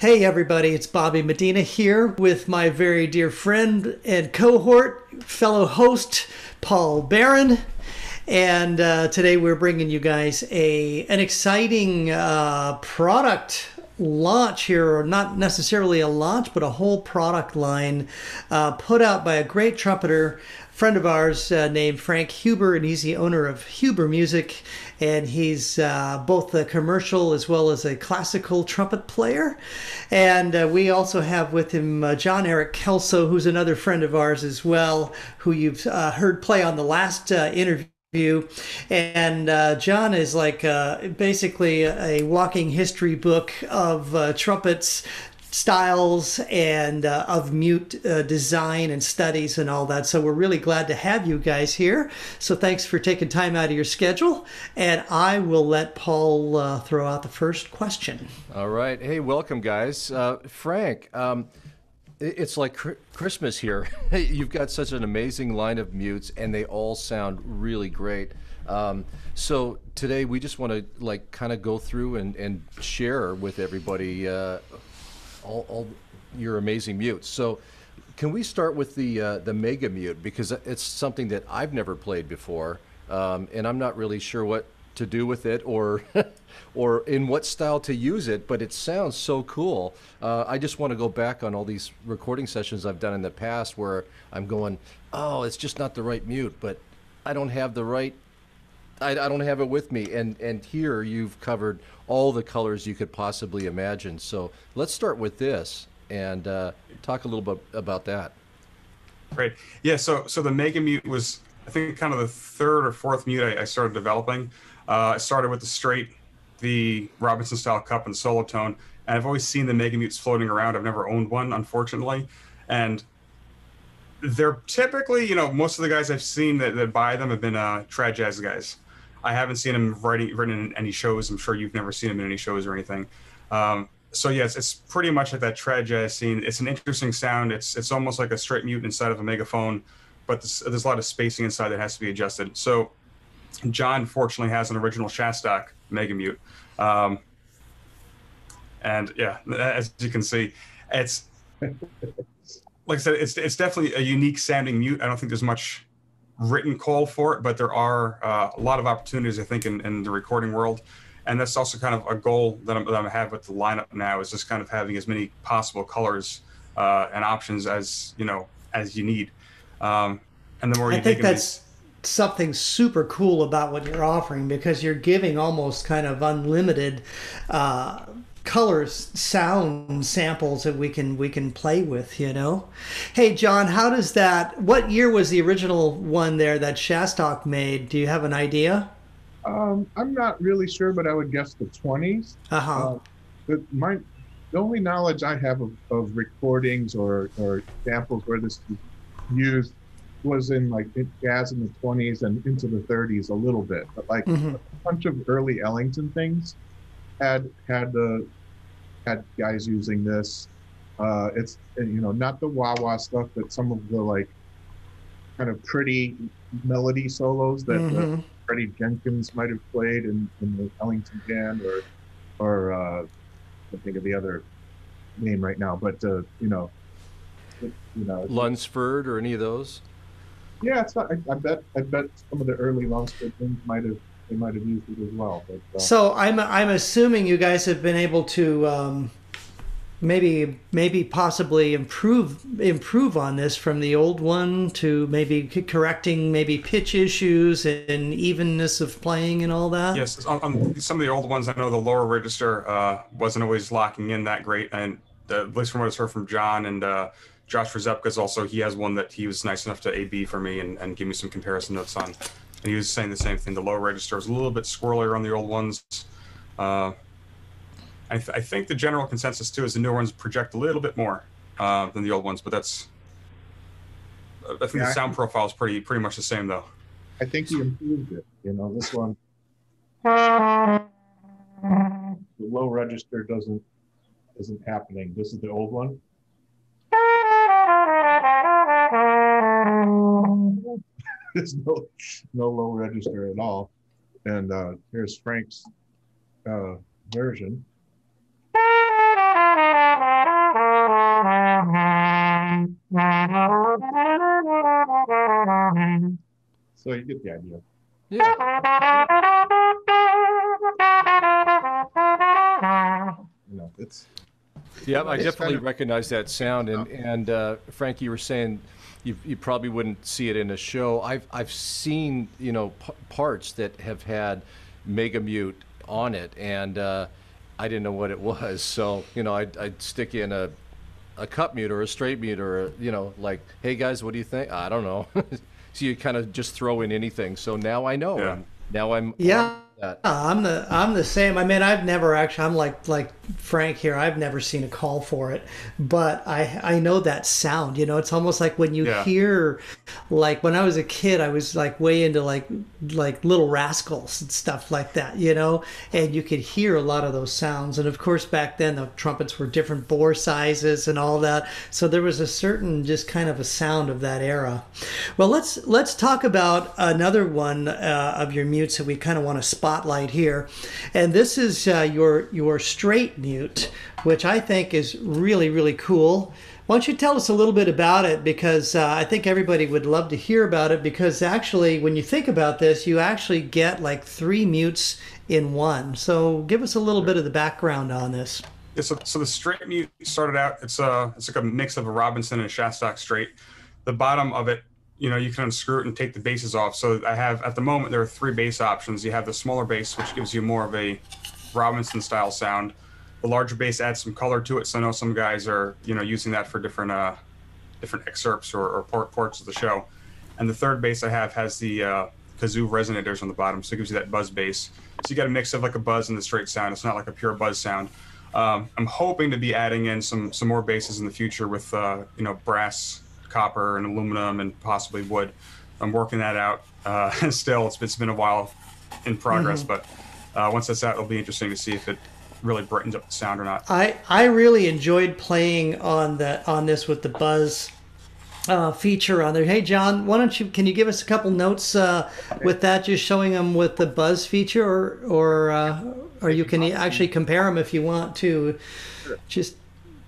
Hey, everybody, it's Bobby Medina here with my very dear friend and cohort, fellow host, Paul Barron. And uh, today we're bringing you guys a an exciting uh, product launch here, or not necessarily a launch, but a whole product line uh, put out by a great trumpeter friend of ours uh, named Frank Huber, and he's the owner of Huber Music, and he's uh, both a commercial as well as a classical trumpet player. And uh, we also have with him uh, Jon-Erik Kellso, who's another friend of ours as well, who you've uh, heard play on the last uh, interview and uh, John is like uh, basically a walking history book of uh, trumpets styles and uh, of mute uh, design and studies and all that. So we're really glad to have you guys here. So thanks for taking time out of your schedule. And I will let Paul uh, throw out the first question. All right. Hey, welcome, guys. Uh, Frank, um, it's like Christmas here. You've got such an amazing line of mutes, and they all sound really great. Um, so today we just want to like kind of go through and, and share with everybody uh, all, all your amazing mutes. So, can we start with the uh, the Mega Mute because it's something that I've never played before, um, and I'm not really sure what to do with it or or in what style to use it. But it sounds so cool. Uh, I just want to go back on all these recording sessions I've done in the past where I'm going, oh, it's just not the right mute, but I don't have the right I, I, don't have it with me. And and here you've covered all the colors you could possibly imagine. So let's start with this and uh, talk a little bit about that. Great. Yeah. So so the Mega Mute was I think kind of the third or fourth mute I, I started developing. Uh, I started with the straight, the Robinson style cup and solo tone, and I've always seen the Mega Mutes floating around. I've never owned one, unfortunately, and they're typically, you know, most of the guys I've seen that, that buy them have been uh, trad jazz guys. I haven't seen him writing written in any shows. I'm sure you've never seen him in any shows or anything. Um, so yes, it's pretty much like that trad jazz scene. It's an interesting sound. It's it's almost like a straight mute inside of a megaphone, but there's, there's a lot of spacing inside that has to be adjusted. So John fortunately has an original Shastock mega mute, um, and yeah, as you can see, it's like I said, it's it's definitely a unique sounding mute. I don't think there's much written call for it, but there are uh, a lot of opportunities, I think, in, in the recording world. And that's also kind of a goal that, I'm, that I have with the lineup now is just kind of having as many possible colors uh, and options as you know as you need. Um, and the more you I think that's these... something super cool about what you're offering because you're giving almost kind of unlimited uh, colors sound samples that we can we can play with you know? Hey john how does that what year was the original one there that shastock made? Do you have an idea? Um, i'm not really sure but i would guess the 20s uh-huh. Uh, but my the only knowledge i have of, of recordings or or samples where this is used was in like jazz in the 20s and into the 30s a little bit but like mm-hmm. a bunch of early ellington things had had the had guys using this. Uh, it's you know not the wah wah stuff, but some of the like kind of pretty melody solos that uh, mm-hmm. uh, Freddie Jenkins might have played in, in the Ellington band, or or uh, I think of the other name right now, but uh, you know, you know, Lunceford or any of those. Yeah, it's not. I, I bet. I bet some of the early Lunceford things might have they might have used it as well. But, uh, so I'm I'm assuming you guys have been able to um, maybe maybe possibly improve improve on this from the old one to maybe correcting maybe pitch issues and evenness of playing and all that. Yes, on, on some of the old ones, I know the lower register uh, wasn't always locking in that great, and uh, at least from what I've heard from John and. Uh, Josh Rzepka's also he has one that he was nice enough to AB for me and, and give me some comparison notes on and he was saying the same thing. The low register is a little bit squirrelier on the old ones. Uh, I, th- I, think the general consensus too is the newer ones project a little bit more uh, than the old ones, but that's. I think yeah, the sound profile is pretty pretty much the same though. I think he improved it. You know, this one, the low register doesn't isn't happening. This is the old one. there's no no low register at all. And uh, here's Frank's uh, version. So you get the idea. Yeah. You know, it's Yeah, I definitely kind of- recognize that sound. And and uh, Frank, you were saying you, you probably wouldn't see it in a show. I've I've seen you know p- parts that have had Mega Mute on it, and uh, I didn't know what it was. So you know, I'd, I'd stick in a a cup mute or a straight mute or a, you know like, hey guys, what do you think? I don't know. so you kind of just throw in anything. So now I know. Yeah. now I'm Yeah. That. Uh, I'm the I'm the same. I mean, I've never actually. I'm like like Frank here. I've never seen a call for it, but I I know that sound. You know, it's almost like when you Yeah. hear, like when I was a kid, I was like way into like like Little Rascals and stuff like that. You know, and you could hear a lot of those sounds. And of course, back then the trumpets were different bore sizes and all that. So there was a certain just kind of a sound of that era. Well, let's let's talk about another one uh, of your mutes that we kind of want to spotlight here, and this is uh, your your straight mute, which I think is really really cool. Why don't you tell us a little bit about it? Because uh, I think everybody would love to hear about it. Because actually, when you think about this, you actually get like three mutes in one. So give us a little bit of the background on this. Yeah, so, so the straight mute started out. It's a it's like a mix of a Robinson and a Shastock straight. The bottom of it, you know, you can unscrew it and take the bases off. So I have at the moment there are three bass options. You have the smaller bass, which gives you more of a Robinson style sound. The larger bass adds some color to it. So I know some guys are you know using that for different uh different excerpts or, or parts of the show. And the third bass I have has the uh, kazoo resonators on the bottom, so it gives you that buzz bass. So you got a mix of like a buzz and the straight sound. It's not like a pure buzz sound. Um, I'm hoping to be adding in some some more basses in the future with uh, you know brass, copper, and aluminum, and possibly wood. I'm working that out. Uh, still, it's, it's been a while in progress, but uh, once that's out, it'll be interesting to see if it really brightens up the sound or not. I I really enjoyed playing on the on this with the buzz uh, feature on there. Hey John, why don't you can you give us a couple notes uh, with that, just showing them with the buzz feature, or or uh, or you can actually compare them if you want to. Just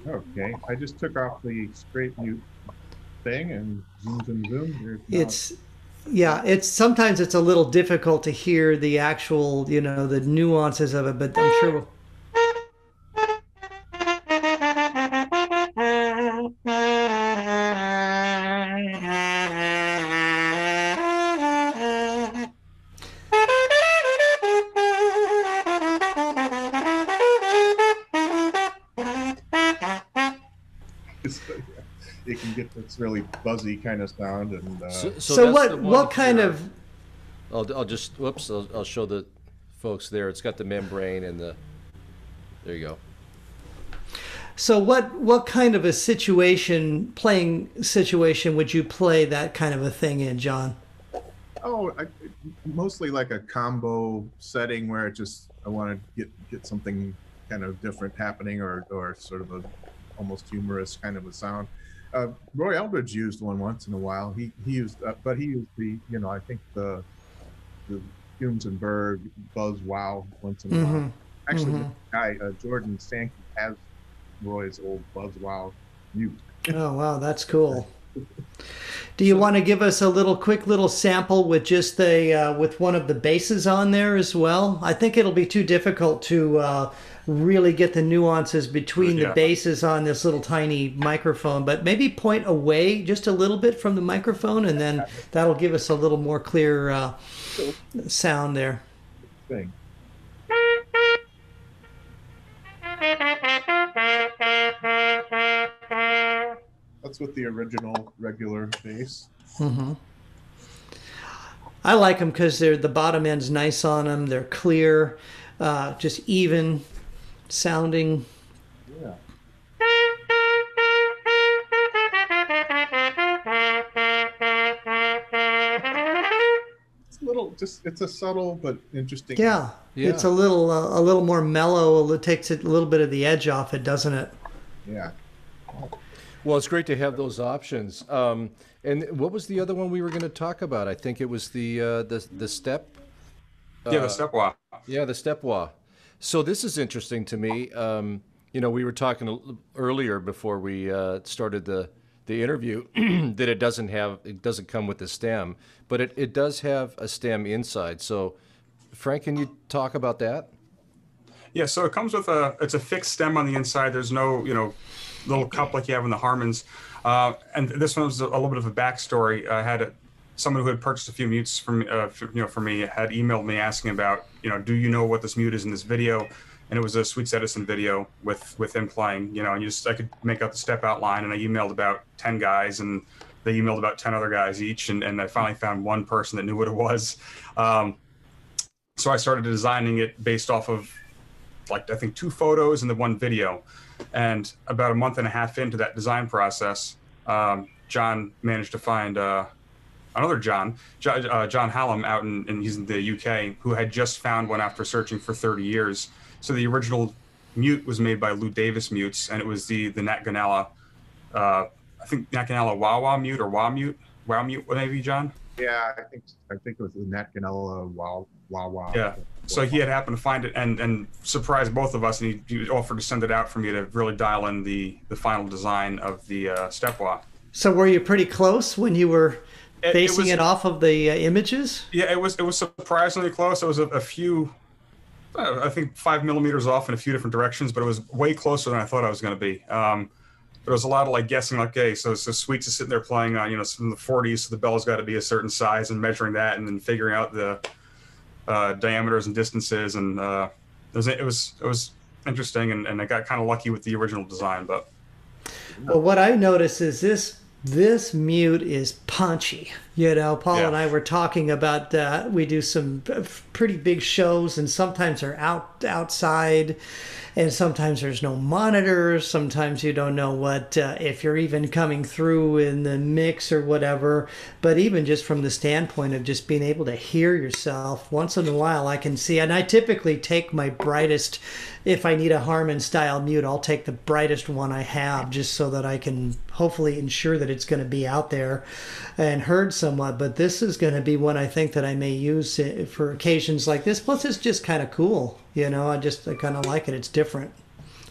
okay. I just took off the straight mute thing and zoom, zoom, zoom. It's yeah it's sometimes it's a little difficult to hear the actual you know the nuances of it but i'm sure eh. we'll, can get this really buzzy kind of sound and uh, So, so, that's the what what kind of I'll, I'll just whoops. I'll, I'll show the folks there. It's got the membrane and the. There you go. So what what kind of a situation playing situation would you play that kind of a thing in, John? oh I, mostly like a combo setting where it just i want to get get something kind of different happening or or sort of a almost humorous kind of a sound uh, roy eldridge used one once in a while he he used uh, but he used the you know i think the the Humes and Berg buzz wow once in a while Mhm. actually Mhm. the guy uh, jordan Sandke has roy's old buzz wow mute Oh wow, that's cool. Do you want to give us a little quick little sample with just the uh, with one of the basses on there as well? I think it'll be too difficult to uh, really get the nuances between the Yeah. basses on this little tiny microphone, but maybe point away just a little bit from the microphone, and then that'll give us a little more clear uh, sound there. thing that's with the original regular bass hmm I like them because they're the bottom end's nice on them. They're clear, uh, just even sounding. yeah It's a little, just it's a subtle but interesting. Yeah, Yeah. it's a little uh, a little more mellow. It takes it a little bit of the edge off it, doesn't it? Yeah. Well, it's great to have those options. Um, and what was the other one we were going to talk about? I think it was the uh, the the step. yeah, uh, the step wah. Yeah, the step wah. So this is interesting to me. Um, You know, we were talking earlier before we uh, started the the interview that it doesn't have it doesn't come with the stem, but it, it does have a stem inside. So, Frank, can you talk about that? Yeah, so it comes with a it's a fixed stem on the inside. There's no you know little cup like you have in the Harmons. Uh, and this one was a, little bit of a backstory. I had a, someone who had purchased a few mutes from uh, you know for me had emailed me asking about you know do you know what this mute is in this video, and it was a Sweet Edison video with with him playing. You know, and you just I could make out the step outline, and I emailed about ten guys, and they emailed about ten other guys each, and, and I finally found one person that knew what it was. Um, so I started designing it based off of like I think two photos and the one video. And about a month and a half into that design process, um, John managed to find uh, another John, John, uh, John Hallam, out in, in he's in the UK, who had just found one after searching for 30 years. So the original mute was made by Lew Davis Mutes, and it was the the Nat Gonella, uh, I think Nat Gonella Wah Wah Mute or Wah Mute, Wow Mute, maybe John. Yeah, I think I think it was the Nat Gonella Wah Wah Wah. Yeah. So he had happened to find it and and surprised both of us, and he, he offered to send it out for me to really dial in the the final design of the uh, stepwa. So were you pretty close when you were It- basing it, was- off of the uh, images? Yeah, it was it was surprisingly close. It was a, a few, uh, I think five millimeters off in a few different directions, but it was way closer than I thought I was going to be. Um, it was a lot of like guessing, like, okay, so so Sweets is sitting there playing on you know from the 40s, so the bell's got to be a certain size, and measuring that, and then figuring out the uh, diameters and distances, and uh, it was it was it was interesting, and, and I got kind of lucky with the original design, but Well, what I notice is this this mute is punchy. You know, Paul Yeah. and I were talking about uh, we do some pretty big shows, and sometimes they're out outside, and sometimes there's no monitors. Sometimes you don't know what uh, if you're even coming through in the mix or whatever. But even just from the standpoint of just being able to hear yourself, once in a while I can see, and I typically take my brightest. If I need a Harmon style mute, I'll take the brightest one I have just so that I can hopefully ensure that it's going to be out there and heard somewhat. But this is going to be one I think that I may use for occasions like this. Plus, it's just kind of cool. You know, I just I kind of like it. It's different.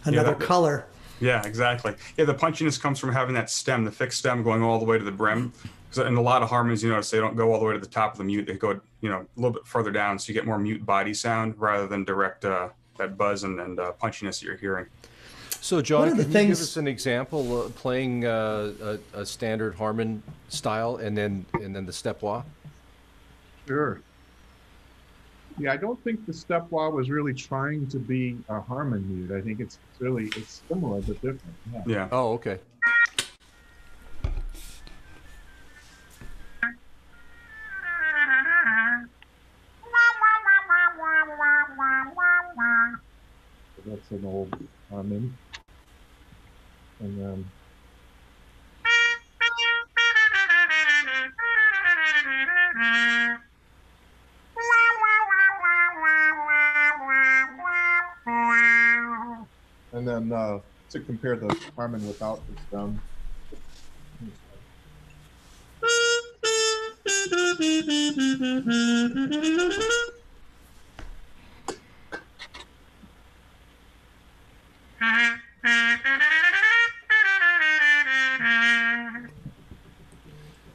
Another that- color. Yeah, exactly. Yeah, the punchiness comes from having that stem, the fixed stem going all the way to the brim. 'Cause in a lot of Harmons, you notice they don't go all the way to the top of the mute. They go, you know, a little bit further down, so you get more mute body sound rather than direct uh, that buzz and, and uh, punchiness that you're hearing. So, John, can of you the give us an example uh, playing uh, a, a standard Harmon style and then and then the stepwa? Sure. Yeah, I don't think the stepwa was really trying to be a Harmon mute. I think it's really it's similar but different. Yeah. Yeah. Oh, okay. That's an old Harmon. And then and then uh, to compare the Harmon without the stem.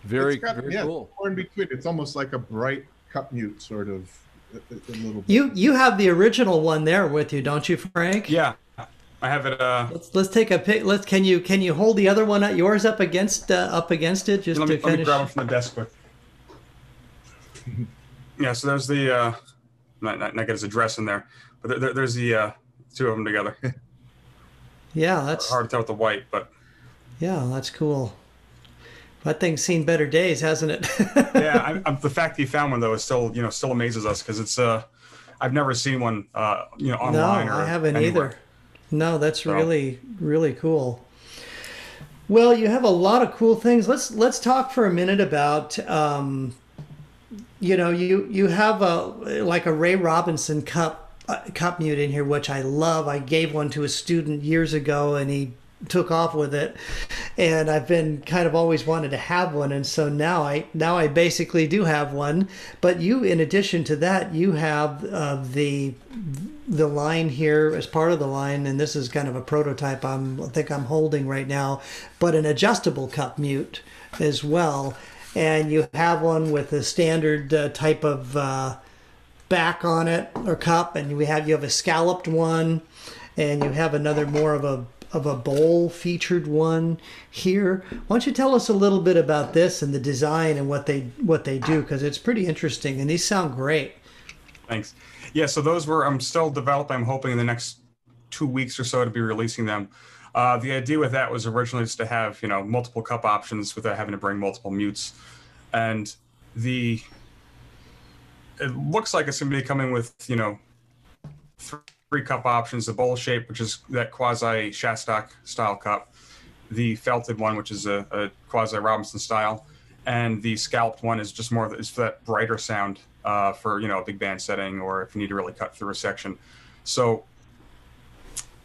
Very It's got- very yeah, cool. Or in between, it's almost like a bright cup mute, sort of. A, a- a little. bit. You you have the original one there with you, don't you, Frank? Yeah, I have it. Uh, Let's let's take a pic. Let's can you can you hold the other one uh, yours up against uh, up against it just let me to let me grab it from the desk quick. yeah, so there's the uh, not, not, not get his address in there, but there, there, there's the uh, two of them together. Yeah, that's Hard to tell with the white, but yeah, that's cool. That thing's seen better days, hasn't it? yeah, I, I'm, the fact that you found one though is still you know still amazes us because it's uh I've never seen one uh you know no, online or I haven't anywhere. either. No, that's So- really really cool. Well, you have a lot of cool things. Let's let's talk for a minute about um, you know you you have a like a Ray Robinson cup uh, cup mute in here, which I love. I gave one to a student years ago, and he took off with it and I've been kind of always wanted to have one and so now I now I basically do have one. But you in addition to that you have uh, the the line here as part of the line and this is kind of a prototype I'm I think I'm holding right now but an adjustable cup mute as well. And you have one with a standard uh, type of uh, back on it or cup and we have you have a scalloped one and you have another more of a of a bowl featured one here. Why don't you tell us a little bit about this and the design and what they what they do because it's pretty interesting and these sound great. Thanks. Yeah, so those were I'm still developing. I'm hoping in the next two weeks or so to be releasing them. Uh, the idea with that was originally just to have you know multiple cup options without having to bring multiple mutes, and the it looks like it's going to be coming with you know three cup options: the bowl shape, which is that quasi Shastock style cup, the felted one, which is a, a quasi Robinson style, and the scalloped one is just more is for that brighter sound uh, for you know a big band setting or if you need to really cut through a section. So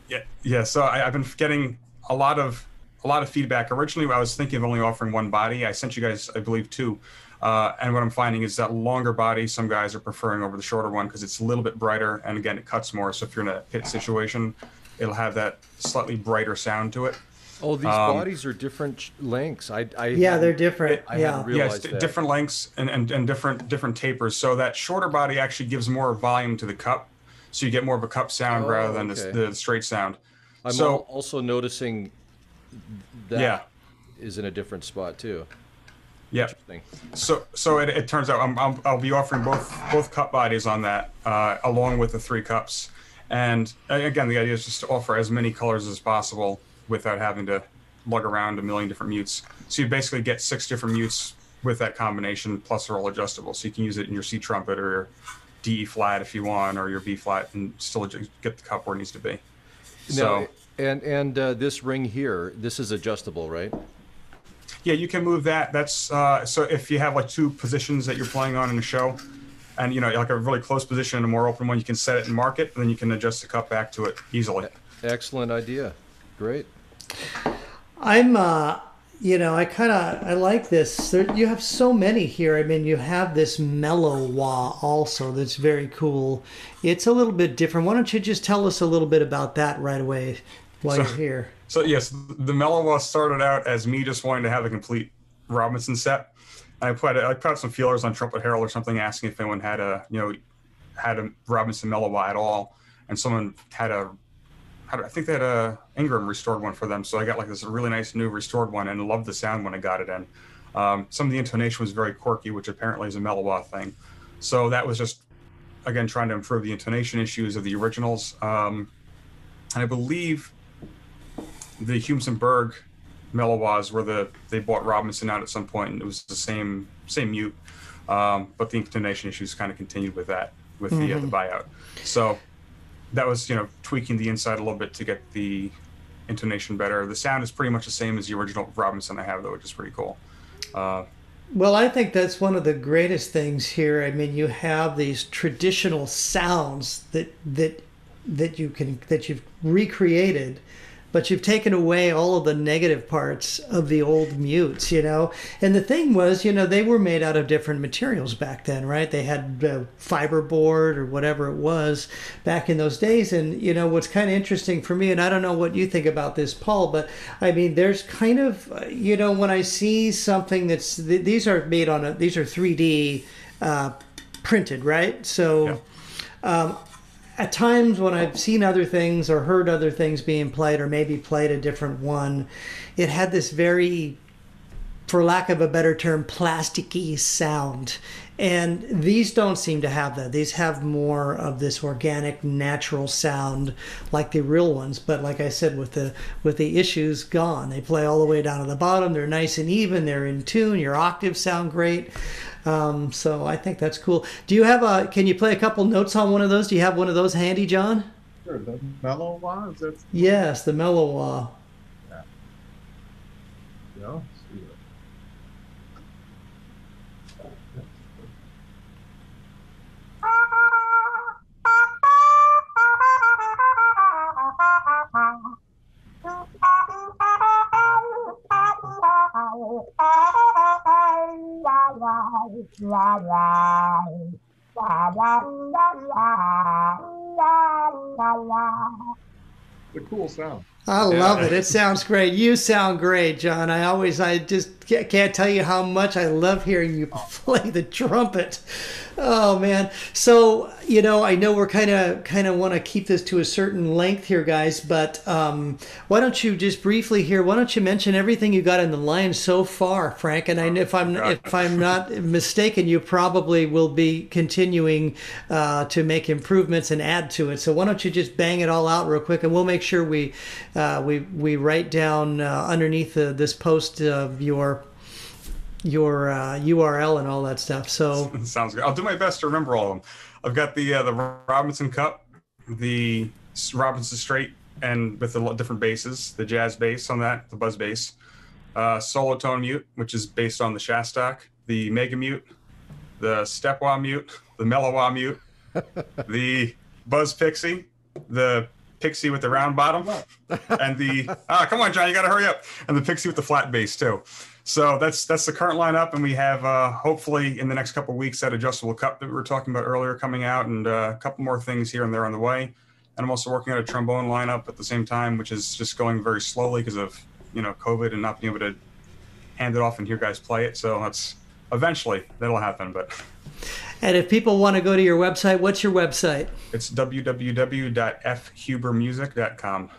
yeah, yeah. So I, I've been getting a lot of a lot of feedback. Originally, I was thinking of only offering one body. I sent you guys, I believe, two. Uh, and what I'm finding is that longer body, some guys are preferring over the shorter one because it's a little bit brighter, and again, it cuts more. So if you're in a pit situation, it'll have that slightly brighter sound to it. Oh, these Um, bodies are different lengths. I, I Yeah, they're different. I yeah. hadn't Yeah, it's d- different lengths and, and, and different different tapers. So that shorter body actually gives more volume to the cup, so you get more of a cup sound Oh, rather than okay. the, the straight sound. I'm so al- also noticing that Yeah. is in a different spot too. Yeah, So, so it, it turns out I'm, I'm, I'll be offering both both cup bodies on that, uh, along with the three cups. And uh, again, the idea is just to offer as many colors as possible without having to lug around a million different mutes. So you basically get six different mutes with that combination, plus they're all adjustable. So you can use it in your C trumpet or your D flat if you want, or your B flat, and still get the cup where it needs to be. So. And and uh, this ring here, this is adjustable, right? Yeah, you can move that. That's uh, so if you have like two positions that you're playing on in a show, and you know like a really close position and a more open one, you can set it and mark it, and then you can adjust the cup back to it easily. Excellent idea. Great. I'm, uh, you know, I kind of I like this. There, you have so many here. I mean, you have this mellow wah also that's very cool. It's a little bit different. Why don't you just tell us a little bit about that right away while So- you're here? So yes, the Mellowa started out as me just wanting to have a complete Robinson set. I put I put out some feelers on Trumpet Herald or something, asking if anyone had a you know had a Robinson Mellowa at all, and someone had a had a- I think they had a Ingram restored one for them. So I got like this really nice new restored one, and loved the sound when I got it in. Um, some of the intonation was very quirky, which apparently is a Mellowa thing. So that was just again trying to improve the intonation issues of the originals. Um, and I believe the Humes and Berg Mellowas were the they bought Robinson out at some point, and it was the same same mute, um, but the intonation issues kind of continued with that with the uh, the buyout. So that was you know tweaking the inside a little bit to get the intonation better. The sound is pretty much the same as the original Robinson I have though, which is pretty cool. Uh, Well, I think that's one of the greatest things here. I mean, you have these traditional sounds that that that you can that you've recreated, but you've taken away all of the negative parts of the old mutes, you know. And the thing was, you know, they were made out of different materials back then, right? They had uh, fiberboard or whatever it was back in those days. And you know, what's kind of interesting for me, and I don't know what you think about this, Paul, but I mean, there's kind of, uh, you know, when I see something that's th- these are made on a these are 3D uh, printed, right? So at times when I've seen other things or heard other things being played or maybe played a different one, it had this very, for lack of a better term, plasticky sound. And these don't seem to have that. These have more of this organic, natural sound, like the real ones. But like I said, with the with the issues gone, they play all the way down to the bottom. They're nice and even. They're in tune. Your octaves sound great. Um, so I think that's cool. Do you have a? Can you play a couple notes on one of those? Do you have one of those handy, John? Sure, the mellow is that, Yes, the mellow wah. you know, It's a cool sound. I love yeah. it. It sounds great. You sound great, John. I always, I just can't tell you how much I love hearing you play the trumpet. Oh man. So you know, I know we're kind of kind of want to keep this to a certain length here, guys. But um, why don't you just briefly here? Why don't you mention everything you got in the line so far, Frank? And I, if I'm if I'm not mistaken, you probably will be continuing uh, to make improvements and add to it. So why don't you just bang it all out real quick, and we'll make sure we uh, we we write down uh, underneath the, this post of your your uh, URL and all that stuff. So sounds good. I'll do my best to remember all of them. I've got the uh, the Robinson Cup, the Robinson Straight, and with the different basses, the jazz bass on that, the buzz bass, uh, solo tone mute, which is based on the Shastock, the Mega Mute, the Step Wah mute, the Mellow mute, the Buzz Pixie, the Pixie with the round bottom, and the ah, come on, John, you got to hurry up, and the Pixie with the flat bass too. So that's that's the current lineup, and we have uh, hopefully in the next couple weeks that adjustable cup that we were talking about earlier coming out, and uh, a couple more things here and there on the way. And I'm also working on a trombone lineup at the same time, which is just going very slowly because of you know COVID and not being able to hand it off and hear guys play it. So that's eventually that'll happen, but. And if people want to go to your website, what's your website? It's www.fhubermusic.com.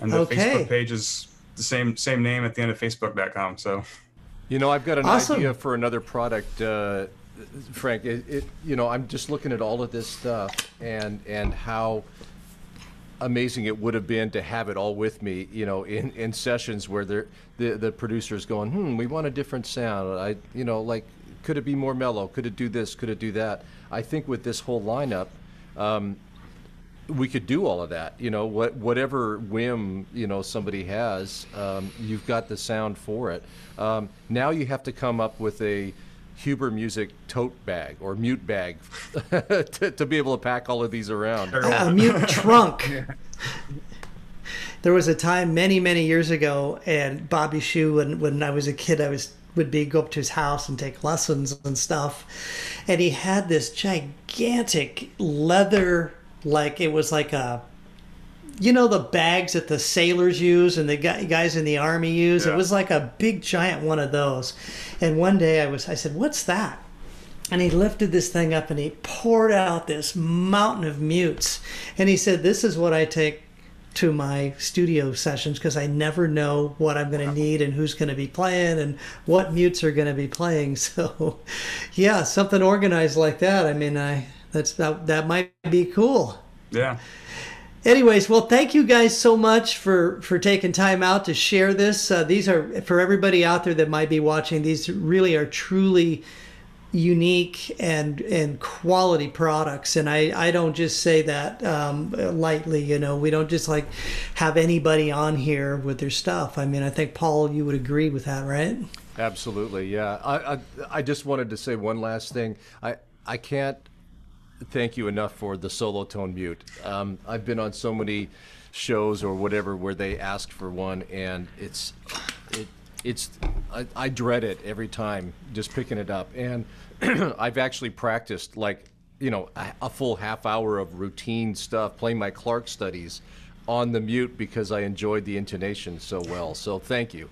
And the Okay. Facebook page is the same same name at the end of facebook.com. So You know, I've got an Awesome. idea for another product, uh, Frank. It, it, you know, I'm just looking at all of this stuff and and how amazing it would have been to have it all with me. You know, in, in sessions where they're, the the producer's going, hmm, we want a different sound. I, you know, like, could it be more mellow? Could it do this? Could it do that? I think with this whole lineup. Um, we could do all of that. You know, what whatever whim you know somebody has, um, you've got the sound for it. Um, now you have to come up with a Huber Music tote bag or mute bag to, to be able to pack all of these around. a mute trunk. There was a time many, many years ago, and Bobby Shew, when, when I was a kid, I was would be go up to his house and take lessons and stuff, and he had this gigantic leather, like it was like a, you know, the bags that the sailors use and the guys in the army use. It was like a big giant one of those, and one day I was, I said, "What's that?" And he lifted this thing up and he poured out this mountain of mutes. And he said, This is what I take to my studio sessions because I never know what I'm going to need and who's going to be playing and what mutes are going to be playing. So, yeah, something organized like that. I mean, I that's that, that might be cool. yeah. Anyways, well, thank you guys so much for for taking time out to share this. Uh, these are for everybody out there that might be watching. These really are truly unique and and quality products and i i don't just say that um lightly you know we don't just like have anybody on here with their stuff i mean i think paul you would agree with that right Absolutely, yeah. I, I I just wanted to say one last thing. I I can't thank you enough for the solo tone mute. Um, I've been on so many shows or whatever where they ask for one, and it's it it's I, I dread it every time just picking it up. And I've actually practiced like you know a, a full half hour of routine stuff, playing my Clarke studies on the mute because I enjoyed the intonation so well. So thank you.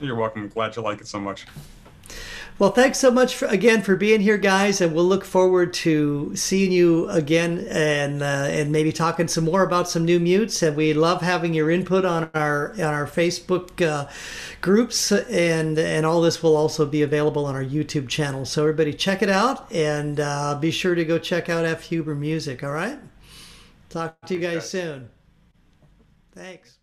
You're welcome. Glad you like it so much. Well, thanks so much for, again for being here, guys, and we'll look forward to seeing you again and uh, and maybe talking some more about some new mutes. And we love having your input on our on our Facebook uh, groups, and and all this will also be available on our YouTube channel. So everybody, check it out, and uh, be sure to go check out F Huber Music. All right, talk to you guys soon. Thanks.